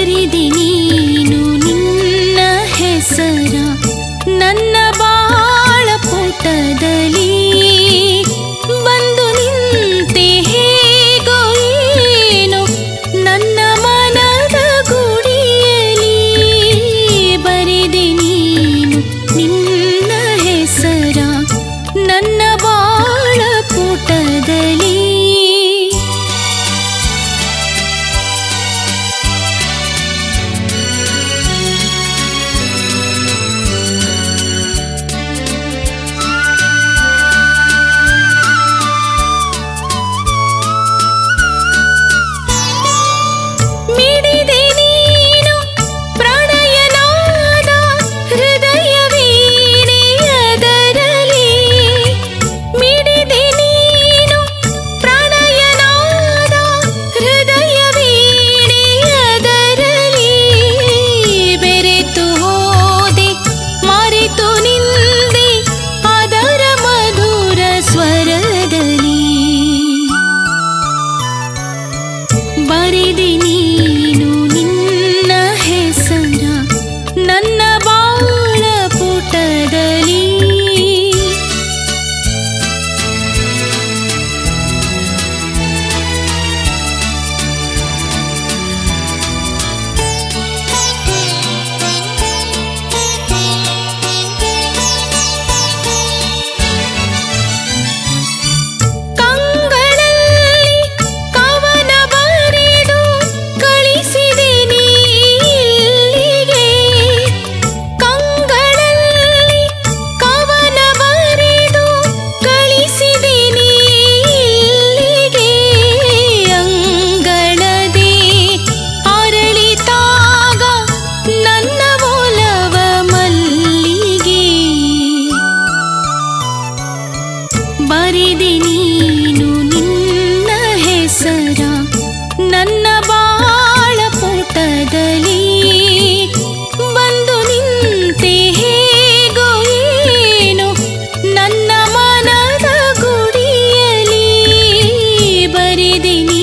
ಬರಿದಿ ನೀನು ನಿನ್ನ ಹೆಸರ. ನನ್ನ ಬರೆದೆ